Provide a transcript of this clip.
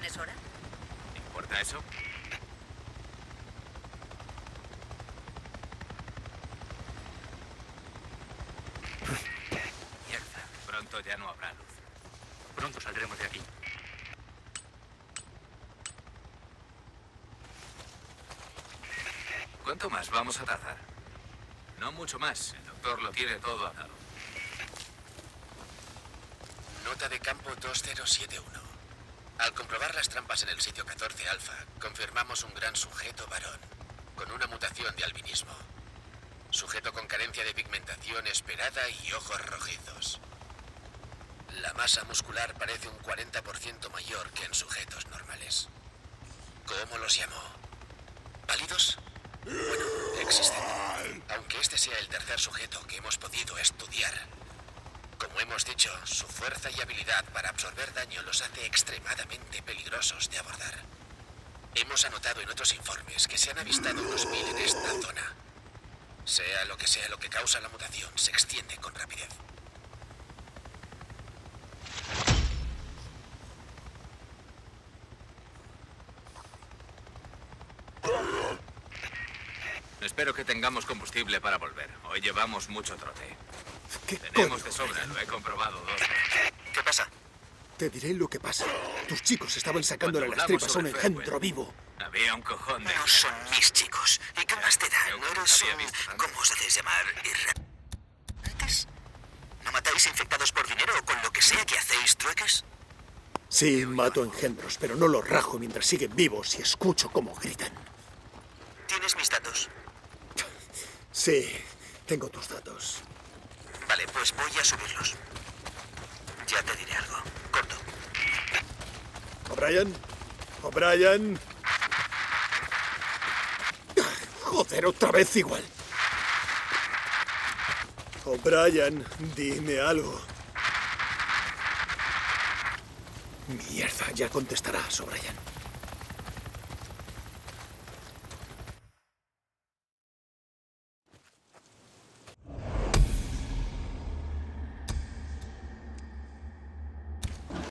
tienes hora? ¿Importa eso? Mierda, pronto ya no habrá luz. Pronto saldremos de aquí. ¿Cuánto más vamos a tardar? No mucho más. El doctor lo tiene todo atado. Nota de campo 2071. Al comprobar las trampas en el sitio 14 alfa, confirmamos un gran sujeto varón, con una mutación de albinismo. Sujeto con carencia de pigmentación esperada y ojos rojizos. La masa muscular parece un 40% mayor que en sujetos normales. ¿Cómo los llamó? ¿Pálidos? Bueno, existen. Aunque este sea el tercer sujeto que hemos podido estudiar. Como hemos dicho, su fuerza y habilidad para absorber daño los hace extremadamente peligrosos de abordar. Hemos anotado en otros informes que se han avistado unos mil en esta zona. Sea lo que sea lo que causa la mutación, se extiende con rapidez. Espero que tengamos combustible para volver. Hoy llevamos mucho trote. ¿Qué Tenemos coño, de sobra, Ryan? lo he comprobado dos veces. ¿Qué pasa? Te diré lo que pasa. Tus chicos estaban sacándole las tripas a un engendro vivo. Había un cojón de... No son mis chicos. ¿Y qué más te da? ¿No eres un... antes. ¿Cómo os hacéis llamar? ¿Irra... ¿No matáis infectados por dinero o con lo que sea que hacéis trueques? Sí, mato engendros, pero no los rajo mientras siguen vivos y escucho cómo gritan. Tienes mis datos. Sí, tengo tus datos. Pues voy a subirlos. Ya te diré algo. Corto. O'Brien, O'Brien. Joder, otra vez igual. O'Brien, dime algo. Mierda, ya contestarás, O'Brien.